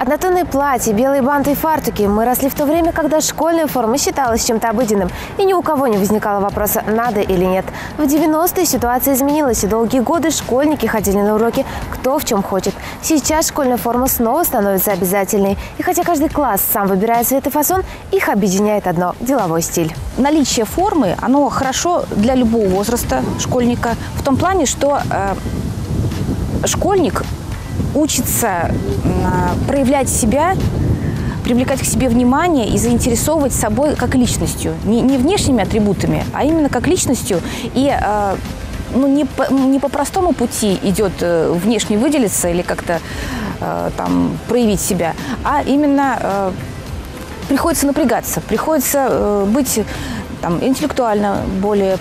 Однотонные платья, белые банты и фартуки. Мы росли в то время, когда школьная форма считалась чем-то обыденным. И ни у кого не возникало вопроса, надо или нет. В 90-е ситуация изменилась, и долгие годы школьники ходили на уроки кто в чем хочет. Сейчас школьная форма снова становится обязательной. И хотя каждый класс сам выбирает цвет и фасон, их объединяет одно – деловой стиль. Наличие формы, оно хорошо для любого возраста школьника. В том плане, что э, школьник учится проявлять себя, привлекать к себе внимание и заинтересовывать собой как личностью. Не, не внешними атрибутами, а именно как личностью. И э, ну, не, по, не по простому пути идет э, внешне выделиться или как-то э, там проявить себя, а именно приходится напрягаться, приходится быть там, интеллектуально более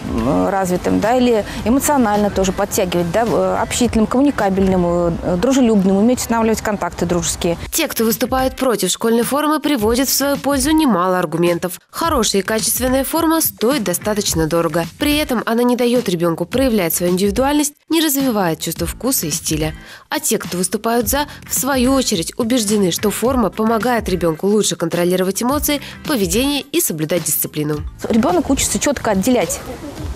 развитым, да, или эмоционально тоже подтягивать, да, общительным, коммуникабельным, э, дружелюбным, уметь устанавливать контакты дружеские. Те, кто выступает против школьной формы, приводят в свою пользу немало аргументов. Хорошая и качественная форма стоит достаточно дорого. При этом она не дает ребенку проявлять свою индивидуальность, не развивает чувство вкуса и стиля. А те, кто выступают за, в свою очередь убеждены, что форма помогает ребенку лучше контролировать эмоции, поведение и соблюдать дисциплину. Ребенок ребенок учится четко отделять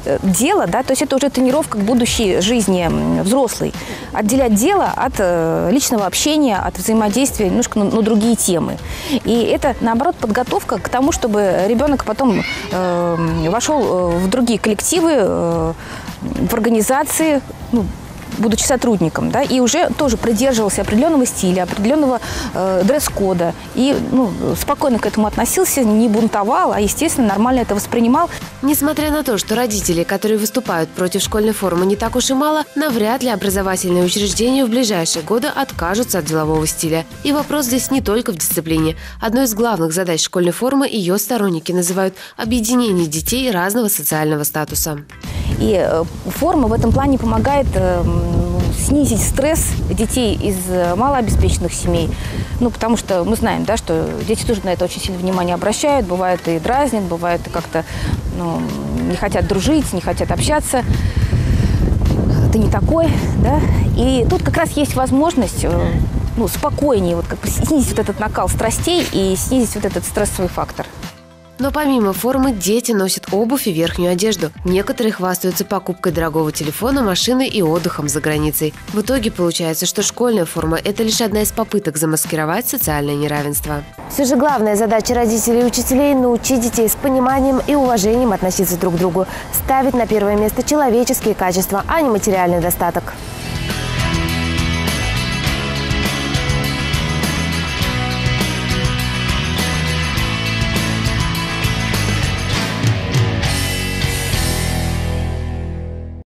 э, дело, да, то есть это уже тренировка к будущей жизни взрослой. Отделять дело от э, личного общения, от взаимодействия немножко на, на другие темы. И это, наоборот, подготовка к тому, чтобы ребенок потом э, вошел в другие коллективы, э, в организации, ну, будучи сотрудником, да, и уже тоже придерживался определенного стиля, определенного э, дресс-кода. И ну, спокойно к этому относился, не бунтовал, а, естественно, нормально это воспринимал. Несмотря на то, что родители, которые выступают против школьной формы, не так уж и мало, навряд ли образовательные учреждения в ближайшие годы откажутся от делового стиля. И вопрос здесь не только в дисциплине. Одной из главных задач школьной формы ее сторонники называют объединение детей разного социального статуса. И э, форма в этом плане помогает э, снизить стресс детей из э, малообеспеченных семей. Ну, потому что мы знаем, да, что дети тоже на это очень сильно внимание обращают. Бывает и дразнят, бывает и как-то ну, не хотят дружить, не хотят общаться. Ты не такой, да? И тут как раз есть возможность ну, спокойнее вот как снизить вот этот накал страстей и снизить вот этот стрессовый фактор. Но помимо формы, дети носят обувь и верхнюю одежду. Некоторые хвастаются покупкой дорогого телефона, машины и отдыхом за границей. В итоге получается, что школьная форма – это лишь одна из попыток замаскировать социальное неравенство. Все же главная задача родителей и учителей – научить детей с пониманием и уважением относиться друг к другу, ставить на первое место человеческие качества, а не материальный достаток.